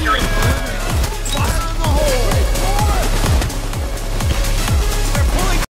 victory.